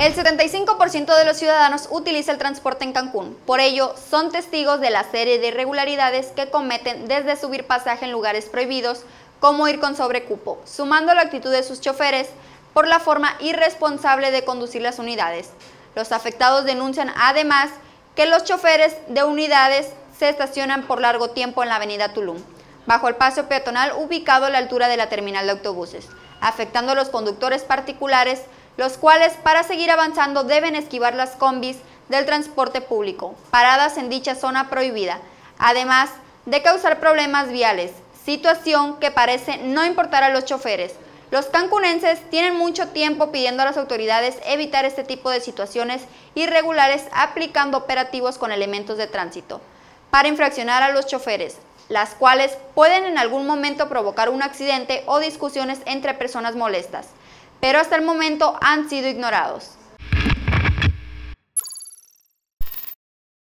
El 75% de los ciudadanos utiliza el transporte en Cancún, por ello son testigos de la serie de irregularidades que cometen desde subir pasaje en lugares prohibidos, como ir con sobrecupo, sumando la actitud de sus choferes por la forma irresponsable de conducir las unidades. Los afectados denuncian además que los choferes de unidades se estacionan por largo tiempo en la avenida Tulum, bajo el paso peatonal ubicado a la altura de la terminal de autobuses, afectando a los conductores particulares los cuales para seguir avanzando deben esquivar las combis del transporte público, paradas en dicha zona prohibida, además de causar problemas viales, situación que parece no importar a los choferes. Los cancunenses tienen mucho tiempo pidiendo a las autoridades evitar este tipo de situaciones irregulares aplicando operativos con elementos de tránsito para infraccionar a los choferes, las cuales pueden en algún momento provocar un accidente o discusiones entre personas molestas pero hasta el momento han sido ignorados.